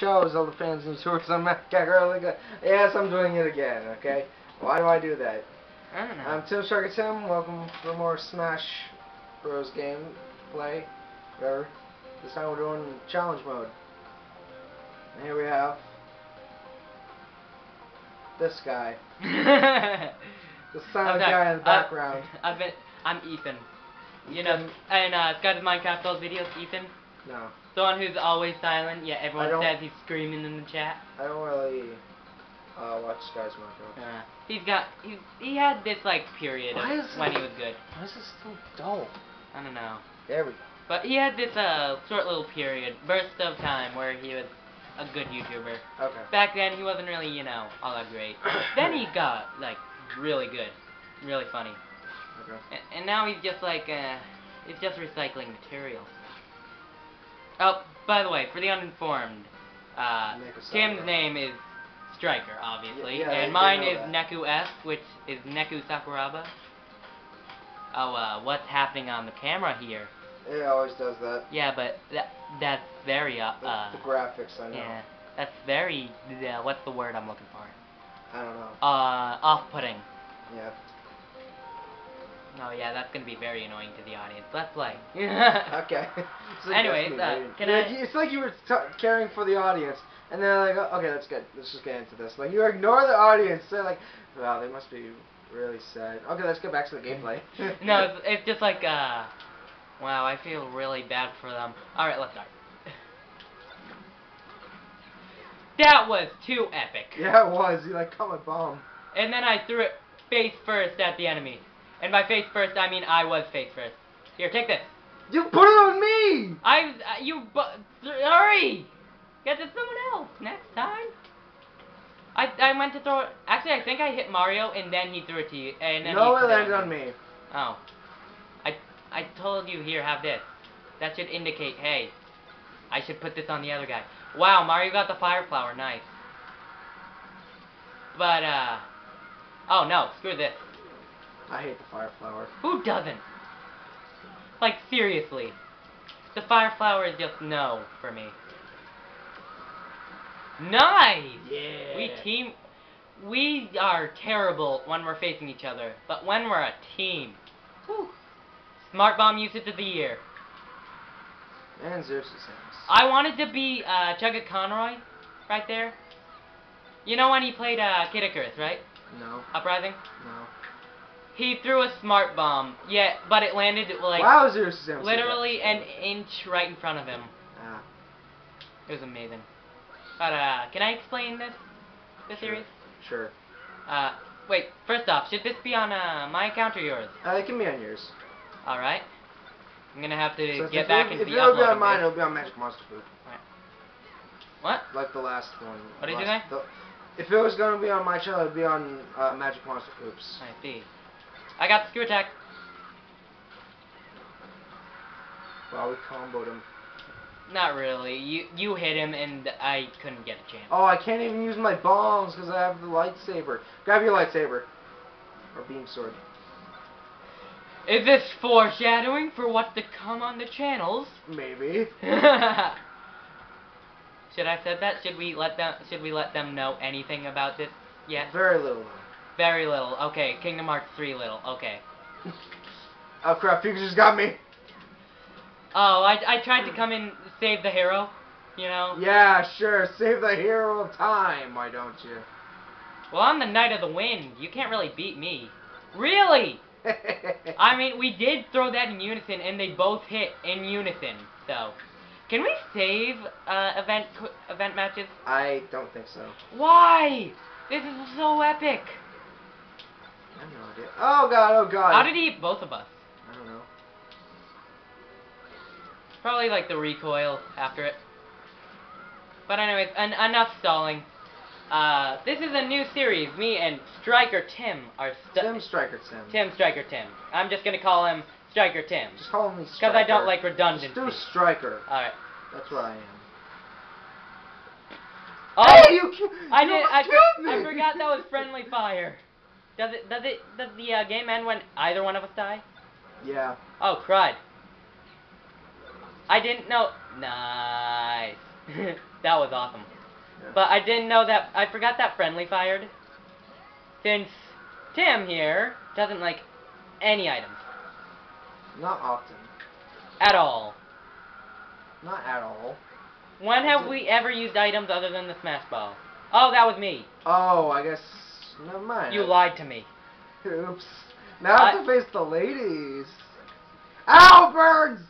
show, the fans and on Mac really good. Yes, I'm doing it again, okay? Why do I do that? I don't know. I'm Tim Striker Tim, welcome for more Smash Bros. game play. Whatever. This time we're doing challenge mode. And here we have this guy. The silent guy in the uh, background. I've been, I'm Ethan. You know, and uh, Scott his Minecraft old videos, Ethan. No. The one who's always silent, yeah, everyone says he's screaming in the chat. I don't really uh, watch Sky's Minecraft. Uh, he's got, he, he had this like period when it- he was good. Why is this so dull? I don't know. There we go. But he had this uh short little period, burst of time where he was a good YouTuber. Okay. Back then he wasn't really, you know, all that great. then he got like really good, really funny. Okay. And, and now he's just like, uh, he's just recycling material. Oh, by the way, for the uninformed, uh, Tim's name is Striker, obviously, Yeah, yeah, and mine is that. Neku S, which is Neku Sakuraba. Oh, uh, what's happening on the camera here? It always does that. Yeah, but that that's very, uh, The, uh the graphics, I know. yeah, that's very, yeah, what's the word I'm looking for? I don't know. Uh, off-putting. Yeah. Oh yeah, that's gonna be very annoying to the audience. Let's play. Okay. It's like, Anyways, uh, can Like, I- It's like you were t caring for the audience, and they're like, oh, okay, that's good. Let's just get into this. Like you ignore the audience. They're like, wow, they must be really sad. Okay, let's get back to the gameplay. no, it's, it's just like, uh, wow, I feel really bad for them. Alright, let's start. That was too epic. yeah, it was. You like caught my bomb. And then I threw it face first at the enemy. And by face first, I mean I was face first. Here, take this. You put it on me. I, uh, you, bu- hurry! Get to someone else next time. I, I went to throw it. Actually, I think I hit Mario and then he threw it to you. And then No, it landed on me. Oh. I I told you here, have this. That should indicate, hey, I should put this on the other guy. Wow, Mario got the fire flower, nice. But uh Oh no, screw this. I hate the fire flower. Who doesn't? Like seriously. The fire flower is just no for me. Nice! Yeah. We team we are terrible when we're facing each other, but when we're a team. Whew. Smart bomb usage of the year. And Zeus' hands. I wanted to be uh, Chuggaaconroy right there. You know when he played uh, Kid Icarus, right? No, Uprising? no. He threw a smart bomb, yeah, but it landed like wow, Zeus' literally an inch right in front of him. Ah, It was amazing. But uh, can I explain this? This Sure. series? sure. Uh, wait. First off, should this be on uh, my account or yours? Uh, it can be on yours. All right. I'm gonna have to So get back if, into if the it'll be uploading on mine, it'll be on Magic Monster Food. What? Like the last one. What did you say? the- if it was gonna be on my channel, it'd be on uh, Magic Monster Poop. I see. I got the screw attack. Wow, we comboed him. Not really. You you hit him and I couldn't get a chance. Oh, I can't even use my bombs because I have the lightsaber. Grab your lightsaber. Or beam sword. Is this foreshadowing for what's to come on the channels? Maybe. should I have said that? Should we let them should we let them know anything about this yet? Very little. Very little. Okay, Kingdom Hearts 3 little. Okay. Oh crap, you just got me. Oh, I I tried to come in save the hero, you know. Yeah, sure. Save the hero of time, why don't you? Well, I'm the Knight of the Wind. You can't really beat me. Really? I mean, we did throw that in unison, and they both hit in unison. So, can we save uh, event event matches? I don't think so. Why? This is so epic. I have no idea. Oh god, oh god. How did he hit both of us? I don't know. Probably like the recoil after it. But anyways, en- enough stalling. Uh, this is a new series. Me and Striker Tim are stu- Tim Striker Tim. Tim Striker Tim. I'm just gonna call him Striker Tim Just call me because I don't like Just redundancy. do Striker. All right. That's what I am. Oh, Hey, you ki- I did. I, killed me. I forgot that was friendly fire. Does it? Does it? Does the uh, game end when either one of us die? Yeah. Oh, crud. I didn't know. Nice. that was awesome. Yeah. But I didn't know that. I forgot that friendly fired. Since Tim here doesn't like any items Not often. at all. Not at all. When have we ever used items other than the smash ball? Oh, that was me. Oh, I guess. Never mind. You lied to me. Oops. Now I have to face the ladies. Ow, burns!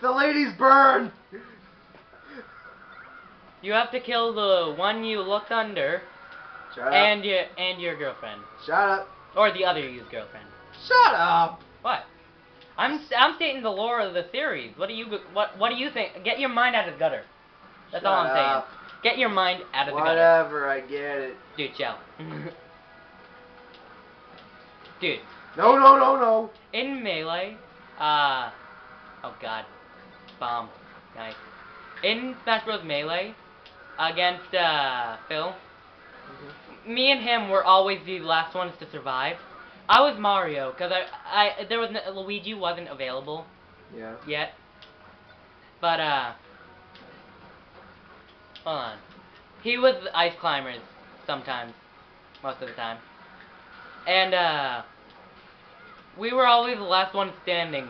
The ladies burn! You have to kill the one you looked under Shut up. and your and your girlfriend Shut up. or the other used girlfriend. Shut up. What? I'm I'm stating the lore of the series. What do you what what do you think? Get your mind out of the gutter. That's all I'm Shut saying. Get your mind out of the gutter. Whatever, I get it. Dude, chill. Dude, No, no, no, no. in melee, uh, oh god, bomb, nice. In Smash Bros. Melee, against uh Phil, me and him were always the last ones to survive. I was Mario because I I there was no, Luigi wasn't available Yeah. yet, but uh, hold on, he was Ice Climbers sometimes, most of the time, and uh, we were always the last one standing,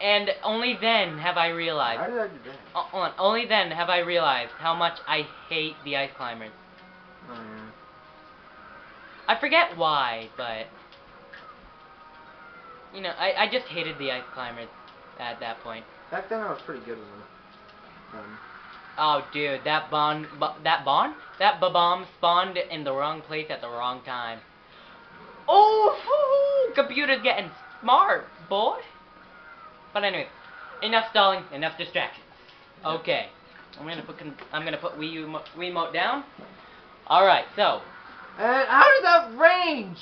and only then have I realized. How did I do that? On. Only then have I realized how much I hate the ice climbers. Oh, yeah. I forget why, but you know, I, I just hated the ice climbers at that point. Back then I was pretty good with them. Um, Oh, dude, that bon, bu- that bon, that bomb spawned in the wrong place at the wrong time. Oh, computer's getting smart, boy. But anyway, enough stalling, enough distractions. Okay, I'm gonna put con- I'm gonna put Wii U mo- Wiimote down. All right, so and how did that range?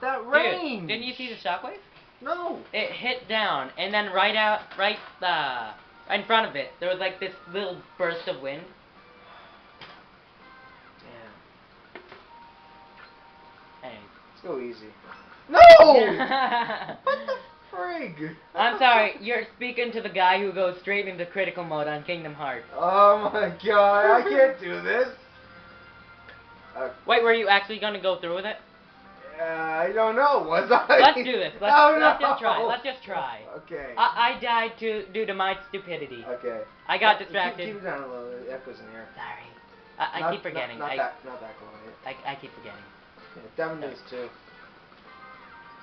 That range. dude, range. didn't you see the shockwave? No. It hit down, and then right out, right uh, in front of it, there was like this little burst of wind. Damn. Anyways. Let's go easy. No! I'm what the frig? I'm sorry, you're speaking to the guy who goes straight into critical mode on Kingdom Hearts. Oh my god, I can't do this. Uh, Wait, were you actually gonna go through with it? Uh, I don't know. Was I? Let's do this. Let's, oh, let's no. just try. Let's just try. Okay. I, I died to due to my stupidity. okay. I got Keep- distracted. Keep, it down a little. It echoes in here. Sorry. I, I Not- keep forgetting. Not, not I, that. Not that. I, I keep forgetting. Yeah, Devin needs too.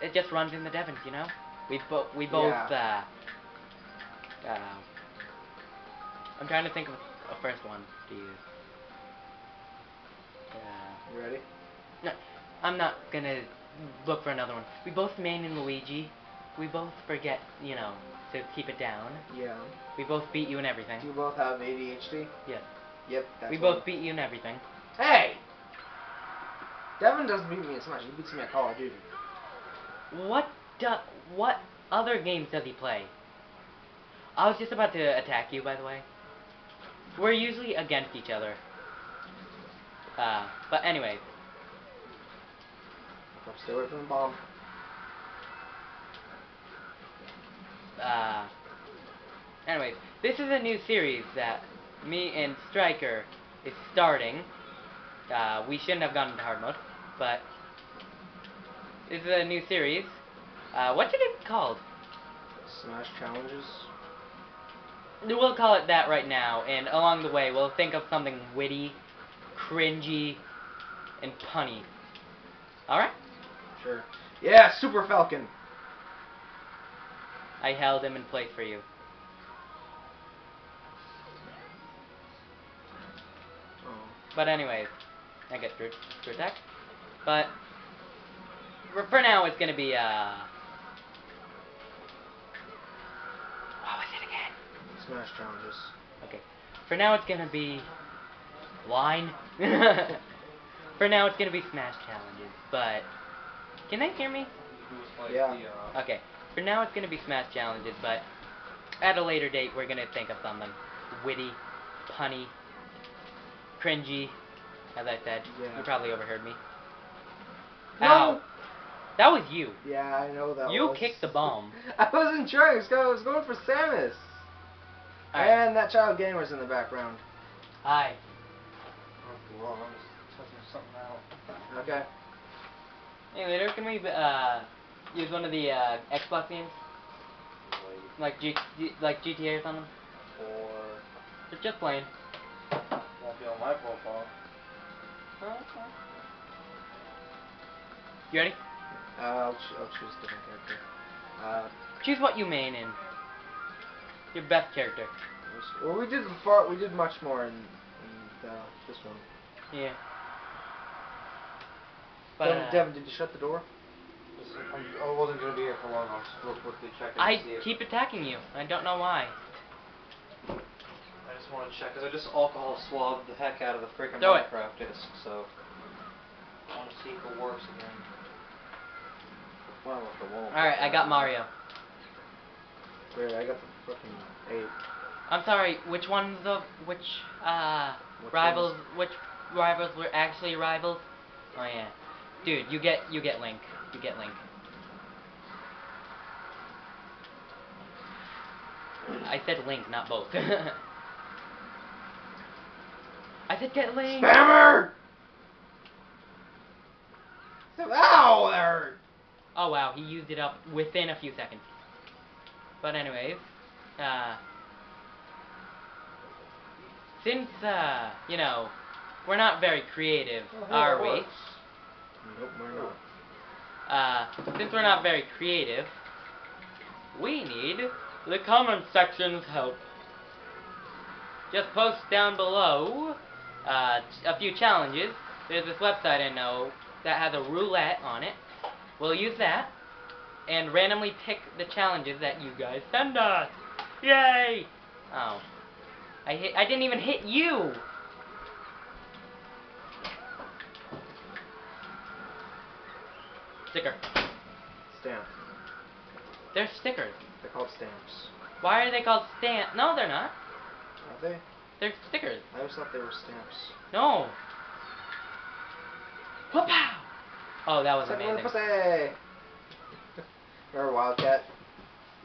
It just runs in the Devons, you know. We both we both Yeah. uh, uh I'm trying to think of a first one to use. Uh, You ready? I'm not gonna look for another one. We both main in Luigi. We both forget, you know, to keep it down. Yeah. We both beat you in everything. You both have ADHD. Yeah. Yep. That's we both beat you in everything. Hey. Devin doesn't beat me as much. He beats me at Call of Duty. What do, what other games does he play? I was just about to attack you, by the way. We're usually against each other. Uh, but anyways, Stay away from the bomb. uh, anyways, this is a new series that me and Striker is starting. Uh, we shouldn't have gone into hard mode, but this is a new series. Uh, what should it be called? Smash challenges. We'll call it that right now, and along the way, we'll think of something witty, cringy, and punny. Alright? Sure. Yeah, Super Falcon. I held him in place for you. Oh. But anyways, I get screwed, screw attack. But, for, for now, it's gonna be, uh... What was it again? Smash challenges. Okay. For now, it's gonna be... wine. for now, it's gonna be Smash Challenges, but... Can they hear me? Yeah. Okay. For now, it's gonna be Smash Challenges, but... At a later date, we're gonna think of something witty, punny, cringy, as I said. Yeah. You probably overheard me. No. Ow. That was you. Yeah, I know that you was. kicked the bomb. I wasn't trying. I was going, I was going for Samus. Alright. And that child gamer's in the background. Hi. Oh, well, I'm just something out. Okay. Hey, later, can we uh use one of the uh, Xbox games, like G, G like GTA or something? for Or just playing. won't be on my profile. Okay. You ready? Uh, I'll, ch- I'll choose a different character. Uh, Choose what you main in. Your best character. well, we did far, we did much more in, in uh, this one. Yeah. But Devin, uh, Devin, did you shut the door? Is- I'm, I wasn't gonna be here for long. I'll just real quickly check it I see if keep attacking you. I don't know why. I just want to check because I just alcohol swabbed the heck out of the freaking Do it. Minecraft disc, so I want to see if it works again. Well, if it won't. All right, I got Mario. Wait, I got the fucking eight. I'm sorry. Which ones of which uh Which rivals? Which rivals were actually rivals? Oh yeah, dude, you get you get Link. You get Link. I said Link, not both. I said get Link. Spammer! Ow, that hurt! Oh wow, he used it up within a few seconds. But anyways, uh, since uh, you know, we're not very creative, are we? Nope, we're not. Uh, since we're not very creative, we need the comment section's help. Just post down below uh, a few challenges. There's this website I know that has a roulette on it. We'll use that and randomly pick the challenges that you guys send us. Yay! Oh, I hit. I didn't even hit you. Sticker. Stamp. They're stickers. They're called stamps. Why are they called stamp? No, they're not. Are they? They're stickers. I always thought they were stamps. No. Whoop-pow! Oh, that was my amazing. pussy! Remember Wildcat?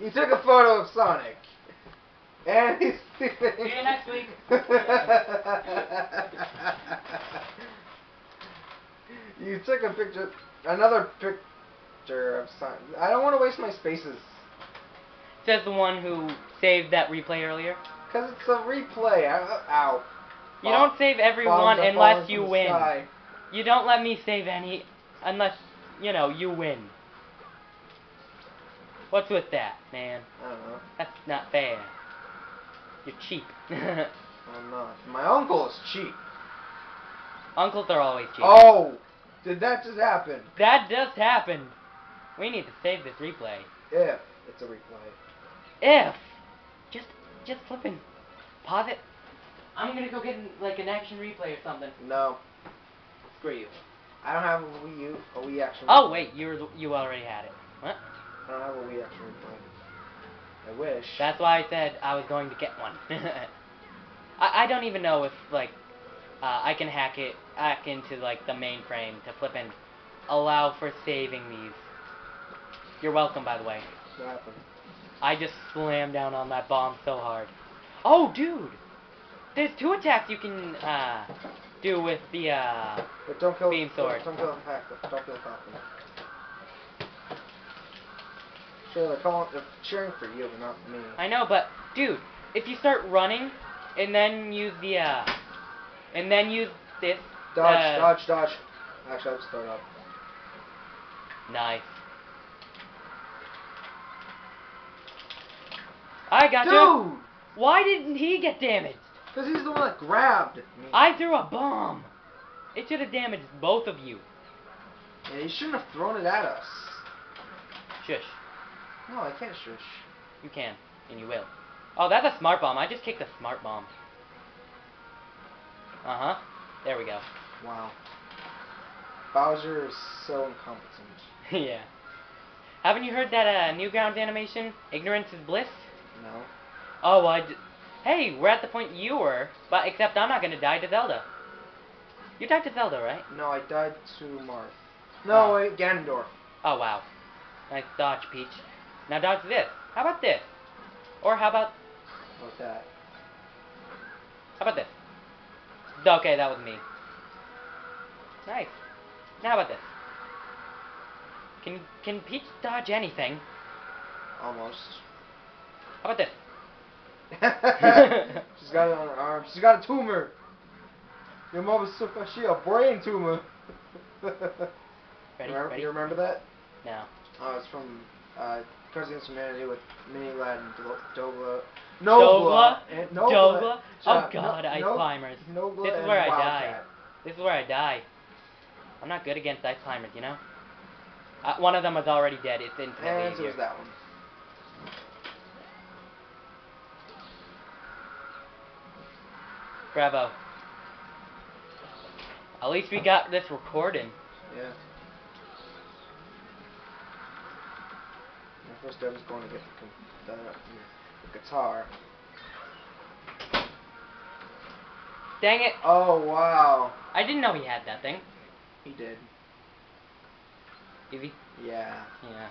You took a photo of Sonic. And he's sleeping. See you next week. you took a picture, another picture of Sonic. I don't want to waste my spaces. Says the one who saved that replay earlier. Because it's a replay. Ow. ow. You don't save every bombs one unless you win. sky. You don't let me save any unless, you know, you win. What's with that, man? I don't know. That's not fair. You're cheap. I'm not. My uncle is cheap. Uncles are always cheap. Oh! Did that just happen? That just happened. We need to save this replay. If it's a replay. If just just flipping pause it. I'm gonna go get like an action replay or something. No. Screw you. I don't have a Wii U, a Wii action Oh wait, you were, you already had it. What? I don't have a Wii action replay. I wish. That's why I said I was going to get one. I I don't even know if like uh, I can hack it hack into like the mainframe to flip and allow for saving these. You're welcome, by the way. What happened? I just slammed down on that bomb so hard. Oh, dude! There's two attacks you can uh, do with the uh, But don't kill Beam sword. Don't kill the. Don't kill the falcon. Sure, they're calling, they're cheering for you, but not me. I know, but dude, if you start running and then use the uh, and then use this Dodge, uh, dodge, dodge. Actually, I'll it up. Nice. I got you. Dude! Why didn't he get damaged? Because he's the one that grabbed me. I threw a bomb. It should have damaged both of you. Yeah, you shouldn't have thrown it at us. Shush. No, I can't shush. You can, and you will. Oh, that's a smart bomb. I just kicked a smart bomb. Uh huh. There we go. Wow. Bowser is so incompetent. yeah. Haven't you heard that uh, Newgrounds animation? Ignorance is bliss. No. Oh, I. D- hey, we're at the point you were, but except I'm not gonna die to Zelda. You died to Zelda, right? No, I died to Marth. No, Oh. wait, Ganondorf. Oh wow. Nice dodge, Peach. Now dodge this. How about this? Or how about What's that? How about this? Okay, that was me. Nice. Now about this? Can can Peach dodge anything? Almost. How about this? She's got it on her arm. She's got a tumor. Your mom is so she a brain tumor. Ready? remember, Ready? You remember that? No. Oh, it's from uh, Against Humanity with MiniLadd and Do- Dobla. Dobla? And Dobla? Nogla. Oh god, No- ice no- climbers. Nobla This is where I die. This is where I die. I'm not good against ice climbers, you know? Uh, one of them was already dead. It's infinitely And easier. that one. Bravo. At least we got this recording. Yeah. My first Devin's going to get the, com- the, the guitar. Dang it. Oh wow, I didn't know he had that thing. he did. Easy. Yeah. Yeah.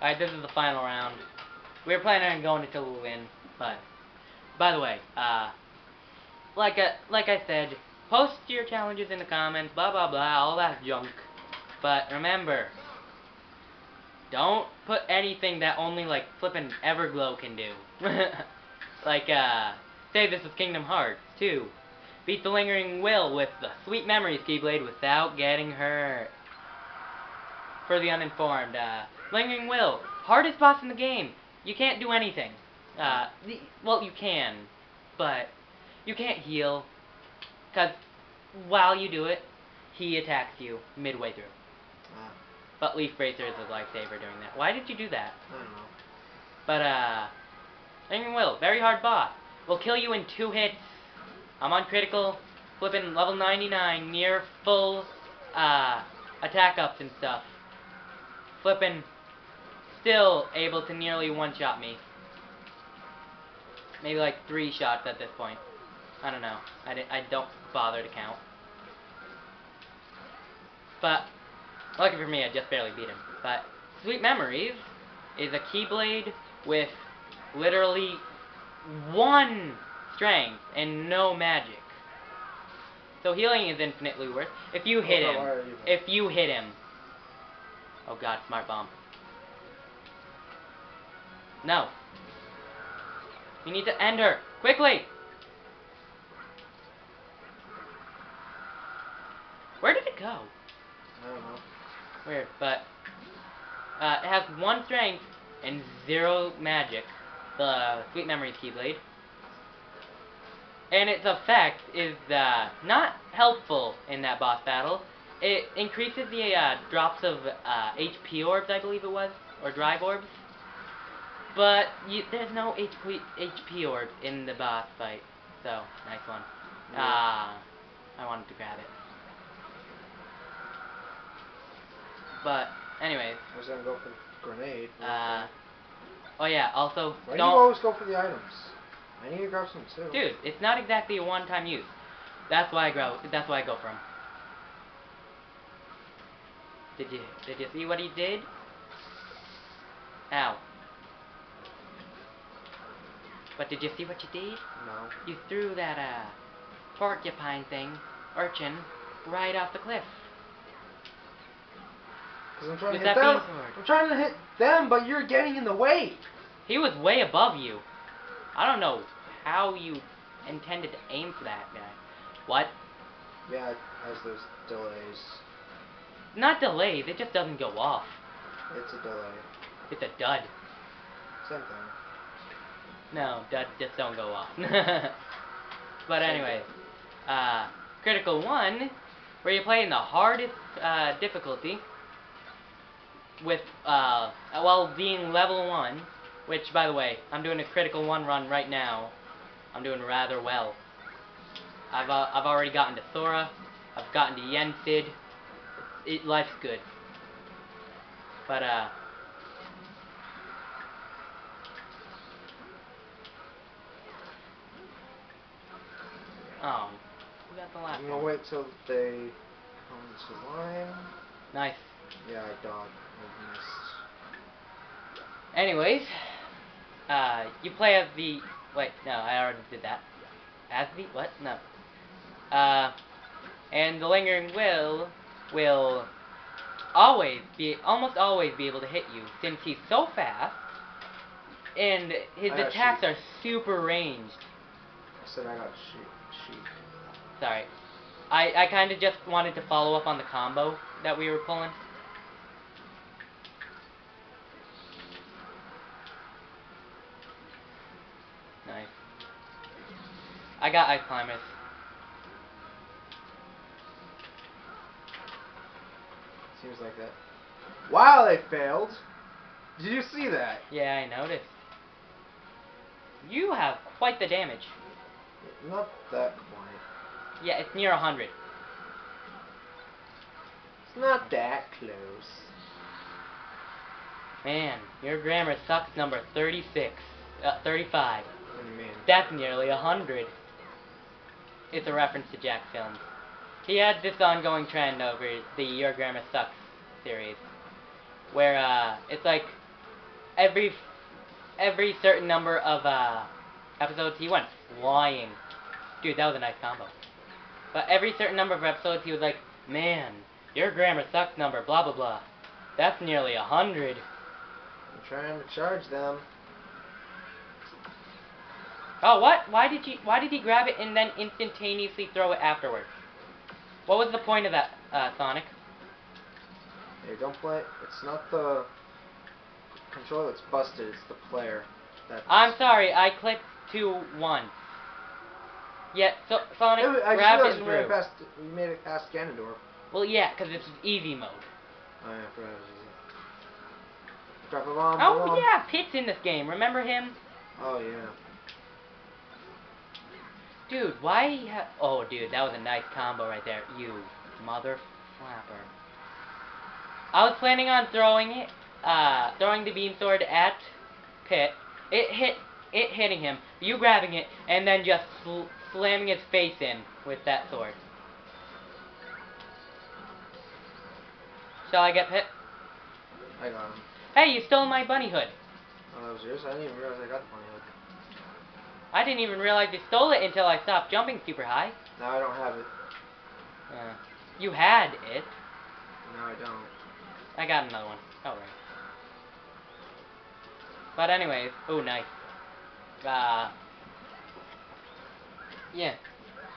Alright, this is the final round. We were planning on going until we win, but by the way, uh like I, like I said, post your challenges in the comments, blah blah blah, all that junk. But remember, don't put anything that only like flippin' Everglow can do. like uh say this is Kingdom Hearts 2. Beat the Lingering Will with the Sweet Memories Keyblade without getting hurt for the uninformed. Uh, Lingering Will, hardest boss in the game. You can't do anything. Uh, well, you can, but you can't heal, because while you do it, he attacks you midway through. Uh, But Leaf Bracer is a lifesaver doing that. Why did you do that? I don't know. But, uh, Lingering Will, very hard boss. Will kill you in two hits. I'm on critical, flipping level 99, near full, uh, attack ups and stuff. Flipping, still able to nearly one-shot me. Maybe like three shots at this point. I don't know. I, I don't bother to count. But, lucky for me, I just barely beat him. But, Sweet Memories is a Keyblade with literally one strength and no magic. So healing is infinitely worth. If you hit him, if you hit him. Oh god, smart bomb. No. We need to end her quickly. Where did it go? I don't know. Weird, but uh, it has one strength and zero magic. The Sweet Memories Keyblade. And its effect is uh, not helpful in that boss battle. It increases the uh, drops of uh, HP orbs, I believe it was, or drive orbs. But you, there's no HP, HP orb in the boss fight. So, nice one. Ah, I wanted to grab it. But, anyway. I was gonna go for the grenade. uh, oh yeah, also, Why do you always go for the items? I need to grab some too. dude, it's not exactly a one-time use. That's why I go, that's why I go for him. Did you, did you see what he did? Ow. But did you see what you did? No. You threw that, uh, porcupine thing, urchin, right off the cliff. Because I'm trying With to hit them. I'm trying to hit them, but you're getting in the way. He was way above you. I don't know how you intended to aim for that guy. What? Yeah, it has those delays. Not delayed, it just doesn't go off. It's a delay. It's a dud. Same thing. No, duds just don't go off. but anyway, uh, Critical 1, where you play in the hardest uh, difficulty, with, uh, while being level 1, which, by the way, I'm doing a Critical 1 run right now. I'm doing rather well. I've, uh, I've already gotten to Thora, I've gotten to Yensid, it, life's good. But, uh, oh, we got the last I'm gonna wait till they come to line. Nice. Yeah, I dodged. I missed. Anyways, uh, you play as the. Wait, no, I already did that. As the what? No. Uh, and the lingering will will always be almost always be able to hit you since he's so fast and his I attacks are super ranged. I said I got sheep. Sheep. Sorry. I, I kind of just wanted to follow up on the combo that we were pulling. I got ice Plymouth. Seems like that. Wow, they failed. Did you see that? Yeah, I noticed. You have quite the damage. Not that quite. Yeah, it's near 100. It's not that close. Man, your grammar sucks number 36. Uh, 35. That's nearly 100 is a reference to Jack films. He had this ongoing trend over the Your Grammar Sucks series, where uh, it's like every every certain number of uh, episodes he went flying. Dude, that was a nice combo. But every certain number of episodes he was like, man, your grammar sucks number, blah blah blah. That's nearly a hundred. I'm trying to charge them. Oh, what? Why did you? Why did he grab it and then instantaneously throw it afterwards? What was the point of that, uh, Sonic? Hey, don't play. It's not the controller that's busted. It's the player. That's I'm sorry, I clicked two one. Yet, so, Sonic Hey, I grabbed it we made through. it past. We made it past Ganondorf. Well, yeah, because it's easy mode. Oh yeah, I forgot it was easy. Drop a bomb. Oh bomb. yeah, Pit's in this game. Remember him? Oh yeah. Dude, why Oh, dude, that was a nice combo right there. You mother flapper. I was planning on throwing it, uh, throwing the beam sword at Pit. It hit, it hitting him. You grabbing it and then just sl- slamming his face in with that sword. Shall I get Pit? I got him. Hey, you stole my bunny hood. Oh, that was yours. I didn't even realize I got the bunny hood. I didn't even realize you stole it until I stopped jumping super high. No, I don't have it. Uh, you had it. No, I don't. I got another one. Alright. But anyways, ooh, nice. Uh, yeah.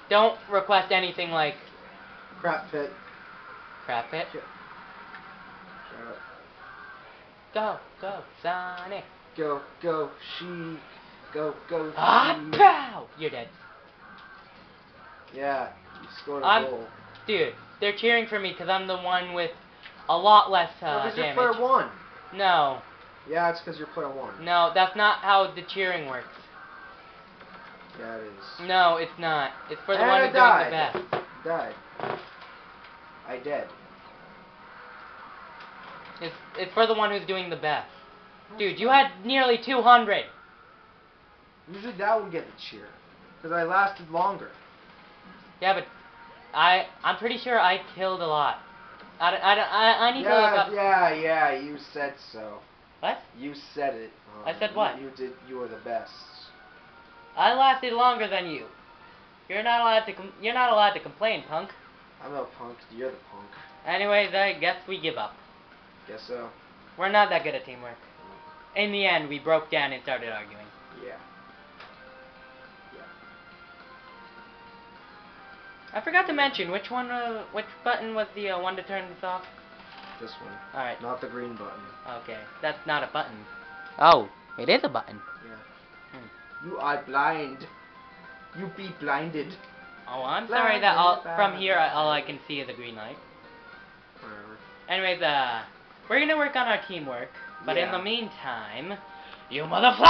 Don't request anything like Crap pit. crap it. Shut up. Go, go, Sonic. Go, go, she. Go, go, Ah, she. pow! You're dead. Yeah, you scored a I'm- goal. Dude, they're cheering for me because I'm the one with a lot less no, uh, because you're player one. No, Yeah, it's because you're player one. no, that's not how the cheering works. Yeah, it is. No, it's not. It's for the And one who's doing the best. Died. I dead. It's it's for the one who's doing the best. Dude, you had nearly 200. Usually that would get the cheer. Because I lasted longer. Yeah, but I I'm pretty sure I killed a lot. I, I, I, I need to look Yeah, up. yeah, yeah, you said so. What? You said it. Um, I said what? You, did. You were the best. I lasted longer than you. You're not allowed to com- you're not allowed to complain, punk. I'm no punk. You're the punk. Anyways, I guess we give up. Guess so. We're not that good at teamwork. In the end, we broke down and started arguing. Yeah. I forgot to mention which one, uh, which button was the uh, one to turn this off. This one. All right. Not the green button. Okay, that's not a button. Oh, it is a button. Yeah. You are blind. You be blinded. Oh, I'm Blah, sorry that all, from here I- all. I can see is a green light. Whatever. Anyways, uh, we're gonna work on our teamwork, but in the meantime, you motherfucker!